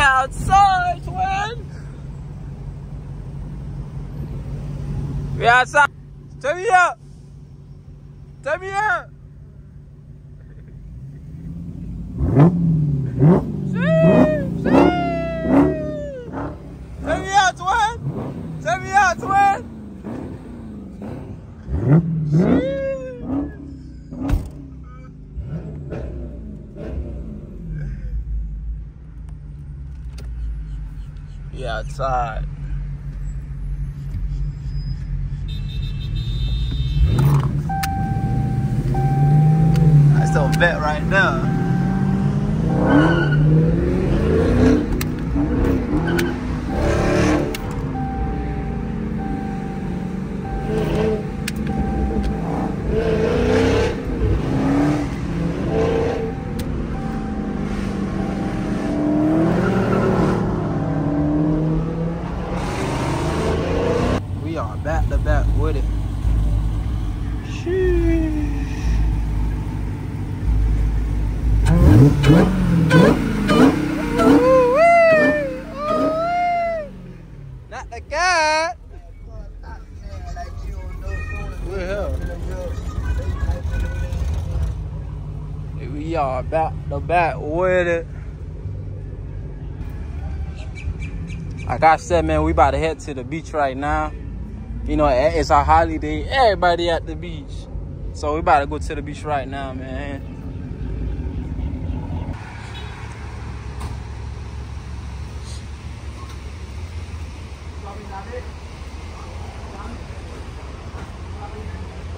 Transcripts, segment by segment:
outside, man. We outside. Turn me up. Turn me up. See, see. Twin. Turn me out, twin. Yeah, outside. That's still vet right now. We are back to back with it. Sheesh. Not the cat. We are back to back with it. Like I said, man, we about to head to the beach right now. You know, it's a holiday. Everybody at the beach. So we about to go to the beach right now, man.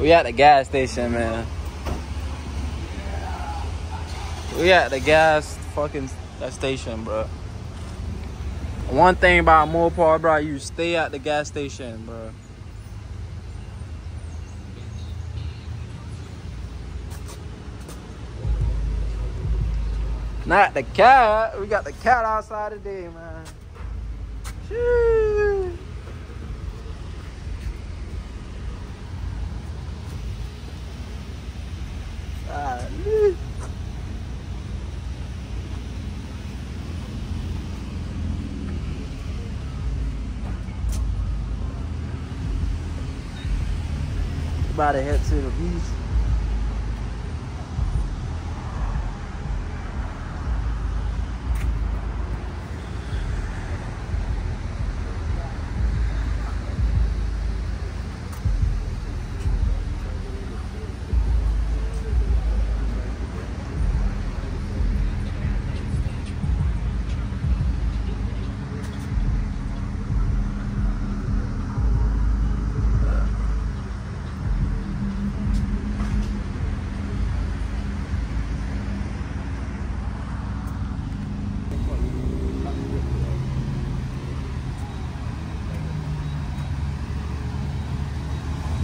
We at the gas station, man. We at the gas fucking station, bro. One thing about Mopar, bro, you stay at the gas station, bro. Not the cat. We got the cat outside today, man. Shoo. To head to the beach.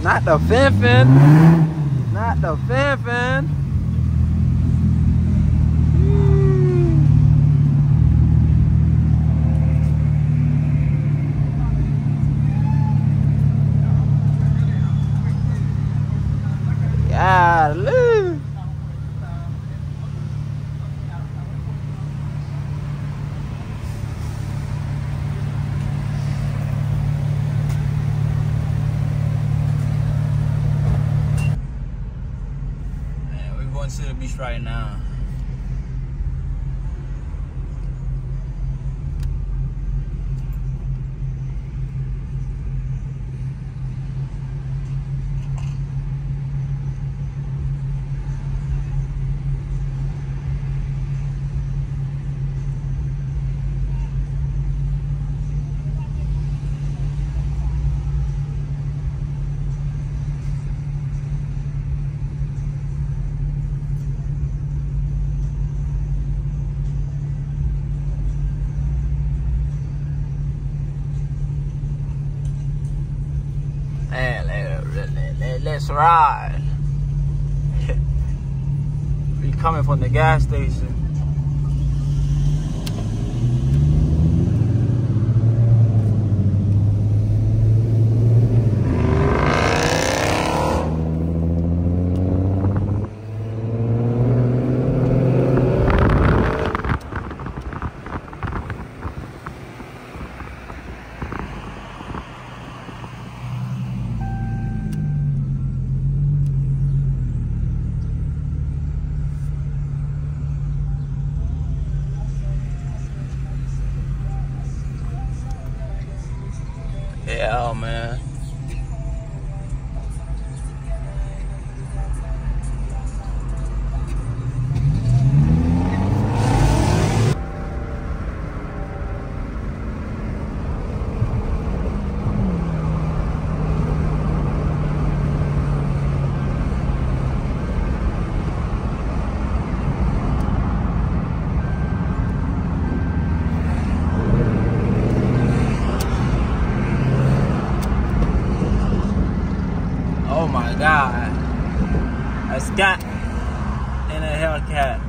Not the finfin. Not the finfin. Golly. Man, we're going to the beach right now. Man, let, let, let, let's ride. we coming from the gas station. Scat and a Hellcat.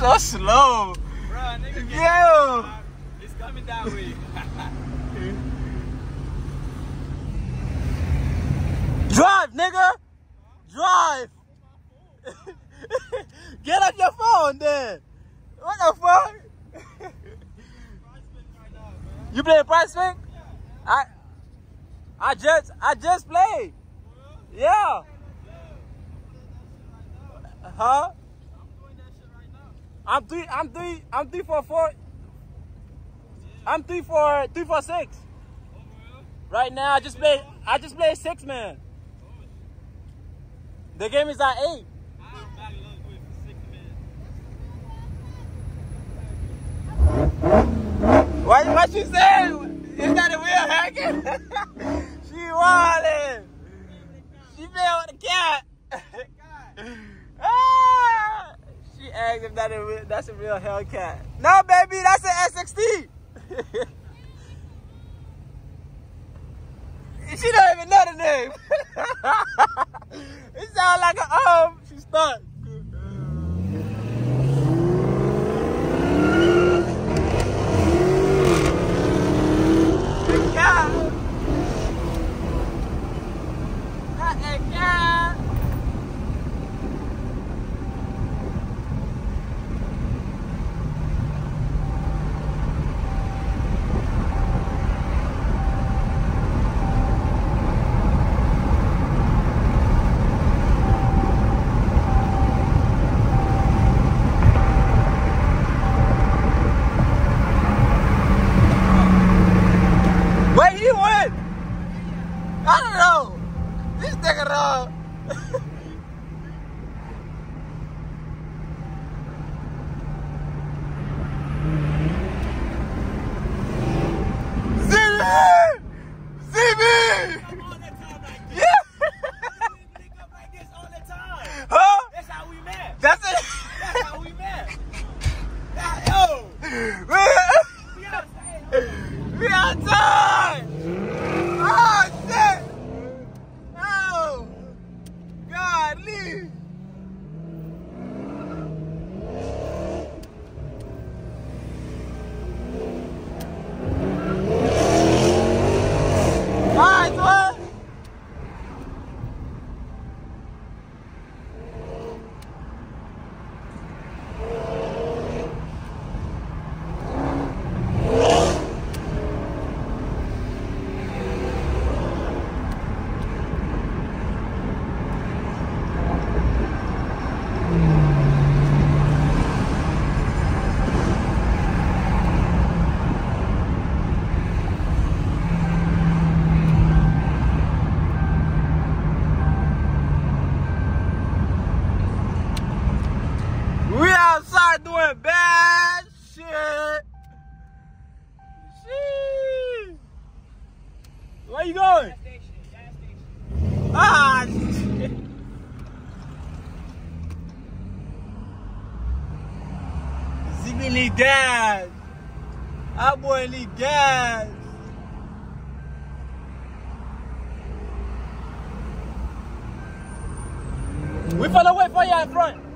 So slow. Bro, nigga, Yo. It's coming that way. Drive, nigga. Drive. Get off your phone then. What the fuck? you playing PrizePick? I I just I just played. Yeah. Huh? I'm three I'm three I'm three for four. I'm three for three for six. Right now I just play I just play six man. The game is at eight. What what she say? Is that a real hacking? she wildin'. She play with the cat. asked if that a that's a real Hellcat. No, baby, that's an S60. she don't even know the name. it sounds like a um. She's stuck. Good God. Not a cat. Where he went? I don't know. This nigga dog. See me! See me! all the time like this. Yeah! We link up like this all the time. huh? That's how we met. That's it. That's how we met. That, yo, We- we outside. We outside! Oh shit! Oh! Need gas. That boy need gas. We follow wait for you in front.